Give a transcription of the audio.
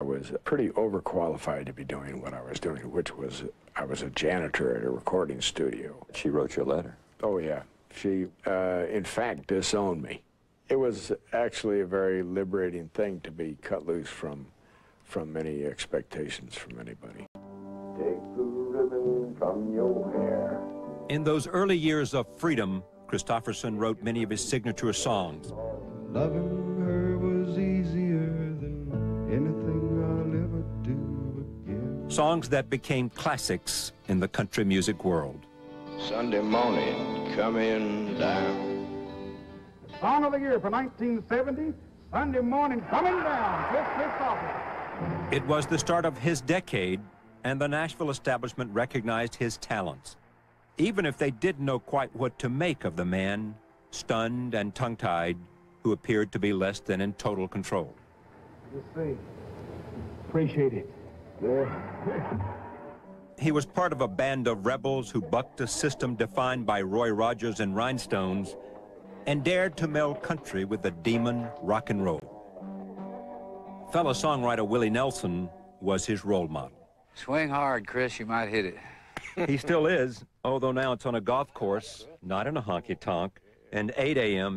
I was pretty overqualified to be doing what I was doing, which was I was a janitor at a recording studio. She wrote you a letter. Oh, yeah. She, uh, in fact, disowned me. It was actually a very liberating thing to be cut loose from, from many expectations from anybody. Take the ribbon from your hair. In those early years of freedom, Kristofferson wrote many of his signature songs. Loving her Songs that became classics in the country music world. Sunday morning, coming down. Song of the Year for 1970, Sunday morning coming down, Kris Kristofferson. It was the start of his decade, and the Nashville establishment recognized his talents. Even if they didn't know quite what to make of the man, stunned and tongue-tied, who appeared to be less than in total control. You see, appreciate it. Uh, he was part of a band of rebels who bucked a system defined by Roy Rogers and Rhinestones and dared to meld country with the demon rock and roll. Fellow songwriter Willie Nelson was his role model. Swing hard, Kris, You might hit it. he still is, although now it's on a golf course, not in a honky-tonk, and 8 a.m.